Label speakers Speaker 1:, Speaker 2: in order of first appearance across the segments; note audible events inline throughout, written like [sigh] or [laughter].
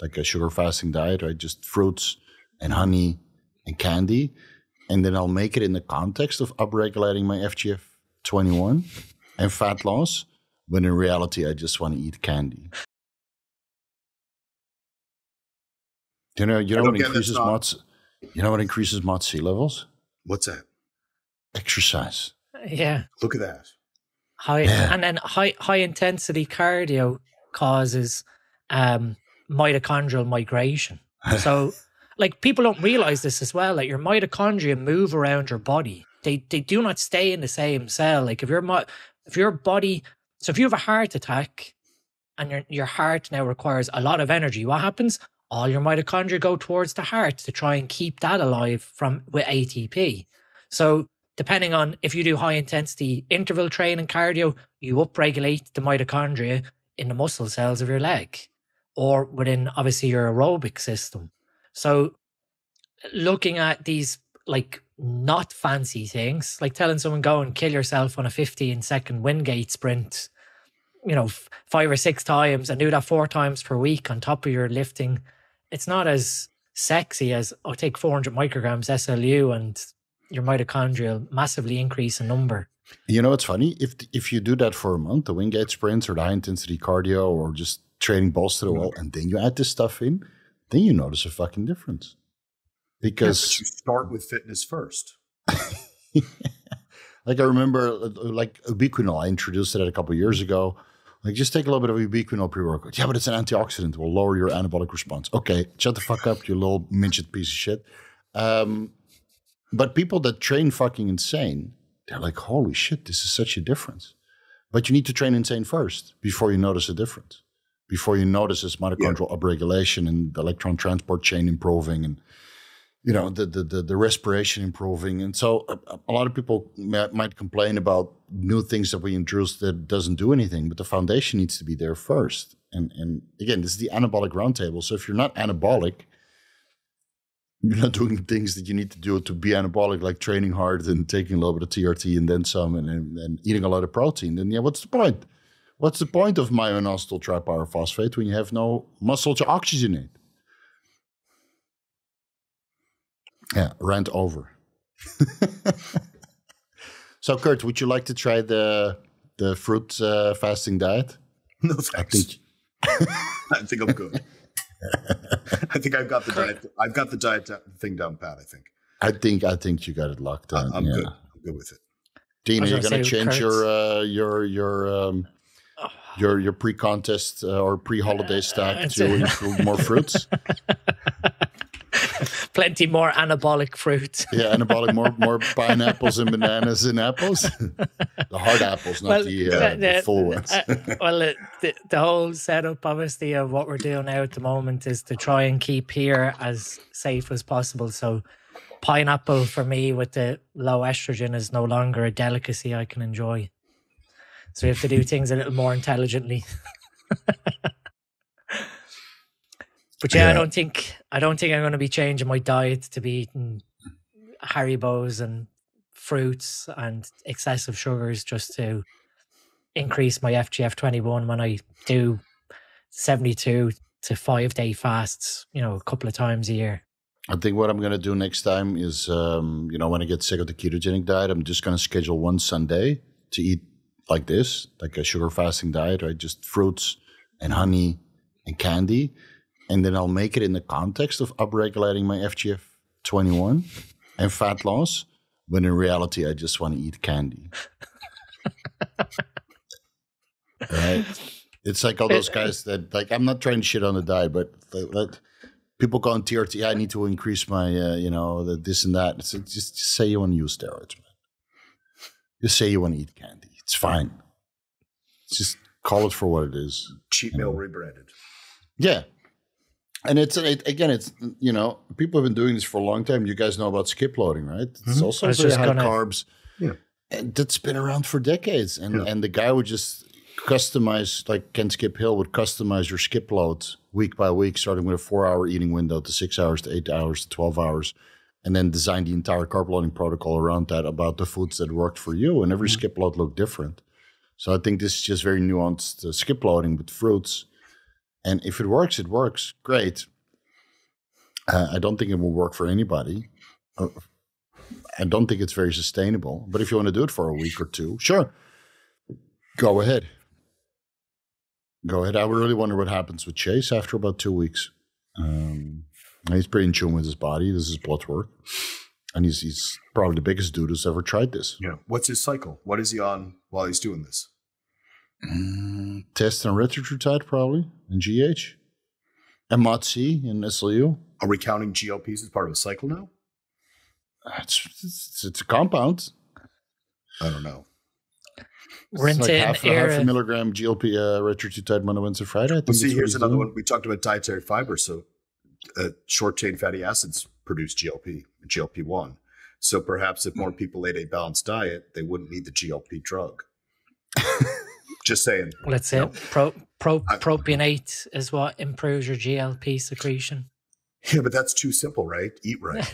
Speaker 1: like a sugar fasting diet, right? Just fruits and honey and candy. And then I'll make it in the context of upregulating my FGF 21 and fat loss. When in reality, I just want to eat candy. You know, you know what increases MOTS? You know what increases MOTS-c levels?
Speaker 2: What's that?
Speaker 1: Exercise.
Speaker 3: Yeah.
Speaker 2: Look at that.
Speaker 3: High
Speaker 1: Yeah.
Speaker 3: and then high high intensity cardio causes um mitochondrial migration. [laughs] So like people don't realize this as well. Like your mitochondria move around your body. They they do not stay in the same cell. Like if your if your body so if you have a heart attack and your your heart now requires a lot of energy, what happens? All your mitochondria go towards the heart to try and keep that alive from with ATP. So depending on if you do high intensity interval training cardio, you upregulate the mitochondria in the muscle cells of your leg or within obviously your aerobic system. So looking at these like not fancy things, like telling someone go and kill yourself on a 15 second Wingate sprint, you know, f- five or six times and do that four times per week on top of your lifting, it's not as sexy as oh take 400 micrograms SLU and your mitochondria massively increase in number.
Speaker 1: You know, it's funny if if you do that for a month, the Wingate sprints or the high intensity cardio or just training balls to the wall, and then you add this stuff in, then you notice a fucking difference. Because,
Speaker 2: but you start with fitness first. [laughs]
Speaker 1: like, I remember, like ubiquinol, I introduced it a couple of years ago. Like, just take a little bit of ubiquinol pre workout. Yeah, but it's an antioxidant. It will lower your anabolic response. Okay, shut the fuck up, you little midget piece of shit. Um, but people that train fucking insane, they're like, holy shit, this is such a difference. But you need to train insane first before you notice a difference. Before you notice this mitochondrial upregulation and the electron transport chain improving and you know the the the, the respiration improving. And so a, a lot of people might, might complain about new things that we introduce that doesn't do anything, but the foundation needs to be there first. And and again, this is the anabolic roundtable. So if you're not anabolic, you're not doing the things that you need to do to be anabolic, like training hard and taking a little bit of TRT and then some and, and, and eating a lot of protein, then yeah, what's the point? What's the point of myoinositol tripyrophosphate when you have no muscle to oxygenate? Yeah, rant over. [laughs] so, Kurt, would you like to try the the fruit uh, fasting diet?
Speaker 2: No
Speaker 1: I
Speaker 2: thanks.
Speaker 1: think [laughs]
Speaker 2: I think I'm good. [laughs] I think I've got the diet. I've got the diet thing down pat. I think
Speaker 1: I think I think you got it locked
Speaker 2: I-
Speaker 1: down.
Speaker 2: I'm
Speaker 1: yeah.
Speaker 2: good. I'm good with it.
Speaker 1: Dean, are you
Speaker 3: gonna
Speaker 1: going to
Speaker 3: say,
Speaker 1: change
Speaker 3: Kurt-
Speaker 1: your uh, your your um, your your pre-contest uh, or pre-holiday stack to include more fruits? [laughs]
Speaker 3: Plenty more anabolic fruit. [laughs]
Speaker 1: Yeah, anabolic more more pineapples and bananas and apples. [laughs] the hard apples, not
Speaker 3: Well,
Speaker 1: the, uh,
Speaker 3: the-
Speaker 1: the full ones.
Speaker 3: Uh, well, the, the whole setup, obviously, of what we're doing now at the moment is to try and keep here as safe as possible. So, pineapple for me with the low estrogen is no longer a delicacy I can enjoy. So, we have to do things a little more intelligently. [laughs] but yeah, I don't think I don't think I'm going to be changing my diet to be eating Haribos and fruits and excessive sugars just to increase my FGF21 when I do 72 to five day fasts, you know, a couple of times a year.
Speaker 1: I think what I'm going to do next time is, um, you know, when I get sick of the ketogenic diet, I'm just going to schedule one Sunday to eat like this, like a sugar fasting diet, right? Just fruits and honey and candy. And then I'll make it in the context of upregulating my FGF 21 and fat loss. When in reality, I just want to eat candy. [laughs] right? It's like all those guys that, like, I'm not trying to shit on the diet, but like, people go on TRT. I need to increase my, uh, you know, the, this and that. It's, just, just say you want to use steroids, man. Just say you want to eat candy. It's fine. Just call it for what it is.
Speaker 2: Cheat meal rebranded.
Speaker 1: Yeah. And it's it, again, it's you know, people have been doing this for a long time. You guys know about skip loading, right? It's
Speaker 2: Mhm.
Speaker 1: Also very
Speaker 3: just
Speaker 1: high
Speaker 3: gonna-
Speaker 1: carbs.
Speaker 2: Yeah.
Speaker 1: And that's been around for decades. And
Speaker 2: Yeah.
Speaker 1: and the guy would just customize like Ken Skip Hill would customize your skip loads week by week, starting with a four hour eating window to six hours to eight hours to twelve hours. And then design the entire carb loading protocol around that about the foods that worked for you. And every skip load looked different. So I think this is just very nuanced uh, skip loading with fruits And if it works, it works. Great. Uh, I don't think it will work for anybody. Uh, I don't think it's very sustainable. But if you want to do it for a week or two, sure, go ahead. Go ahead. I really wonder what happens with Chase after about two weeks. Um, he's pretty in tune with his body. This is blood work. And he's, he's probably the biggest dude who's ever tried this.
Speaker 2: Yeah. What's his cycle? What is he on while he's doing this?
Speaker 1: Mm, test and retatrutide probably in GH. And MOTS-c in SLU.
Speaker 2: Are we counting GLPs as part of a cycle now?
Speaker 1: It's, it's, it's a compound.
Speaker 2: I don't know.
Speaker 1: It's like half, a, half a milligram GLP uh, retatrutide monoinsulfide. I think
Speaker 2: well, see, here's another one. We talked about dietary fiber. So uh, short chain fatty acids produce GLP, GLP one. So perhaps if more people ate a balanced diet, they wouldn't need the GLP drug. [laughs] Just saying.
Speaker 3: Let's say pro, pro, propionate is what improves your GLP secretion.
Speaker 2: Yeah, but that's too simple, right? Eat right.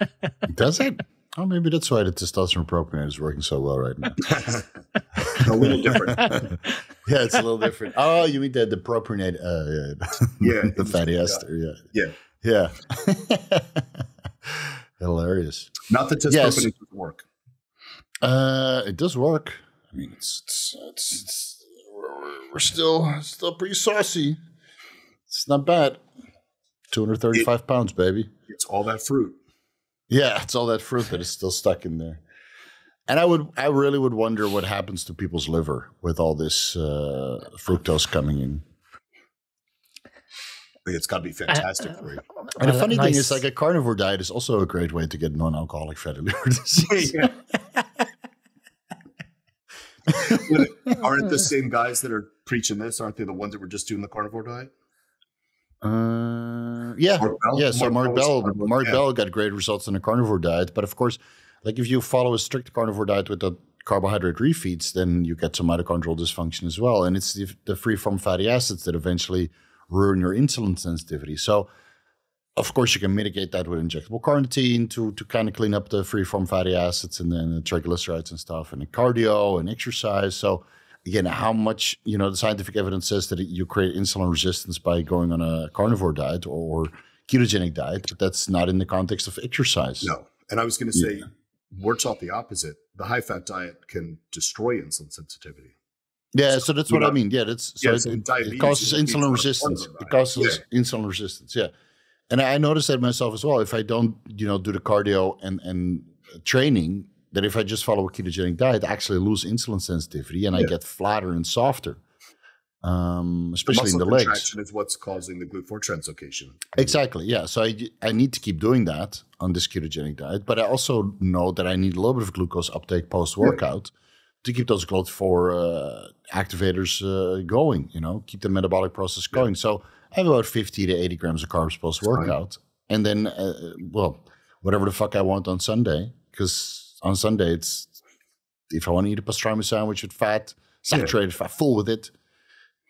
Speaker 2: [laughs]
Speaker 1: Does it? Oh, maybe that's why the testosterone propionate is working so well right now. [laughs]
Speaker 2: a little different. [laughs]
Speaker 1: yeah, it's a little different. Oh, you mean the the propionate? Uh, [laughs]
Speaker 2: yeah,
Speaker 1: the fatty ester.
Speaker 2: Yeah,
Speaker 1: yeah, yeah. Hilarious.
Speaker 2: Not that testosterone yes. doesn't work.
Speaker 1: Uh, it does work. I mean, it's it's, it's, it's we're, we're, still still pretty saucy. It's not bad. Two hundred thirty-five pounds, baby.
Speaker 2: It's all that fruit.
Speaker 1: Yeah, it's all that fruit that is still stuck in there. And I would, I really would wonder what happens to people's liver with all this uh, fructose coming in.
Speaker 2: It's got to be fantastic uh, for you.
Speaker 1: And the funny nice. thing is, like a carnivore diet is also a great way to get non-alcoholic fatty liver [laughs] disease.
Speaker 2: aren't the [laughs] same guys that are preaching this? Aren't they the ones that were just doing the carnivore diet?
Speaker 1: Uh, yeah, Mark yeah. So Mark, Bell, Mark yeah. Bell got great results on a carnivore diet, but of course, like if you follow a strict carnivore diet with the carbohydrate refeeds, then you get some mitochondrial dysfunction as well, and it's the, the free form fatty acids that eventually ruin your insulin sensitivity. So, of course, you can mitigate that with injectable carnitine to to kind of clean up the free form fatty acids and then the triglycerides and stuff, and the cardio and exercise. So again, how much you know the scientific evidence says that you create insulin resistance by going on a carnivore diet or ketogenic diet, but that's not in the context of exercise.
Speaker 2: No, and I was going to say, yeah. we're taught the opposite. The high fat diet can destroy insulin sensitivity.
Speaker 1: Yeah, so, so that's what know, I mean. Yeah, that's so, yeah, it, so it, causes insulin resistance. It causes yeah. insulin resistance. Yeah, and I noticed that myself as well. If I don't, you know, do the cardio and and training, that if I just follow a ketogenic diet, I actually lose insulin sensitivity and yeah. I get flatter and softer, um, especially the in the legs.
Speaker 2: is what's causing the GLUT4 translocation.
Speaker 1: Exactly. Yeah. So I, I need to keep doing that on this ketogenic diet, but I also know that I need a little bit of glucose uptake post workout yeah. to keep those GLUT4 uh, activators uh, going, you know, keep the metabolic process going. Yeah. So I have about 50 to 80 grams of carbs post workout. And then, uh, well, whatever the fuck I want on Sunday, because on Sunday, it's if I want to eat a pastrami sandwich with fat, saturated yeah. fat, full with it,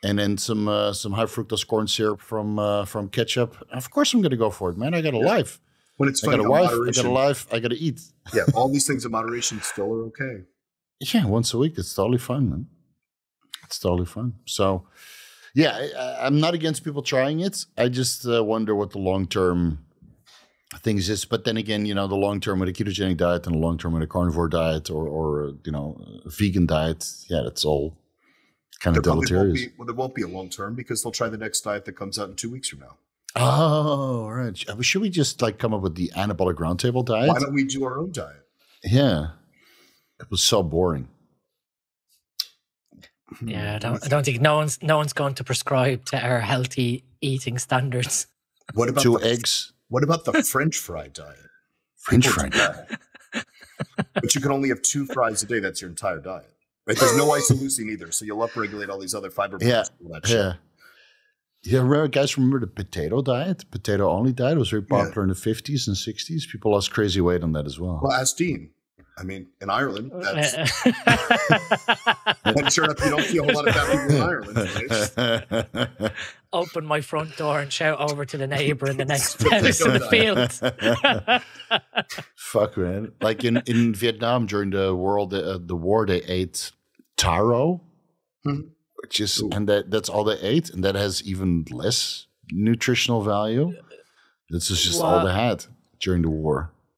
Speaker 1: and then some uh, some high fructose corn syrup from uh, from ketchup. Of course, I'm going to go for it, man. I got a yeah. life.
Speaker 2: When it's
Speaker 1: I got a wife. I got a life. I got to eat.
Speaker 2: yeah, all these things in moderation still are okay.
Speaker 1: Yeah, once a week, it's totally fine, man. It's totally fine. So, yeah, I, am not against people trying it. I just uh, wonder what the long term things is but then again you know the long term with a ketogenic diet and the long term with a carnivore diet or or you know a vegan diet yeah that's all kind there of deleterious.
Speaker 2: be, well there won't be a long term because they'll try the next diet that comes out in two weeks from now.
Speaker 1: Oh right. Uh, should we just like come up with the anabolic roundtable diet?
Speaker 2: Why don't we do our own diet?
Speaker 1: Yeah. It was so boring.
Speaker 3: Yeah I hmm, don't, I don't think no one's no one's going to prescribe to our healthy eating standards.
Speaker 1: What about two the, eggs
Speaker 2: what about the [laughs] French fry diet?
Speaker 1: French fry diet.
Speaker 2: but you can only have two fries a day. That's your entire diet. Right? There's no [laughs] isoleucine either, so you'll upregulate all these other fiber.
Speaker 1: Yeah, yeah. Yeah, remember, guys, remember the potato diet? The Potato only diet was very popular yeah. in the 50s and 60s. People lost crazy weight on that as well.
Speaker 2: Well, ask Dean. I mean, in Ireland, uh, that's. Uh, [laughs] I'm sure you don't see a whole lot of fat people in Ireland.
Speaker 3: Right? Open my front door and shout over to the neighbor in the [laughs] next house in the field. [laughs]
Speaker 1: Fuck, man. Like in, in Vietnam during the world, uh, the war, they ate taro. Hmm. just
Speaker 2: Ooh.
Speaker 1: and that that's all they ate, and that has even less nutritional value. This is just all they had during the war.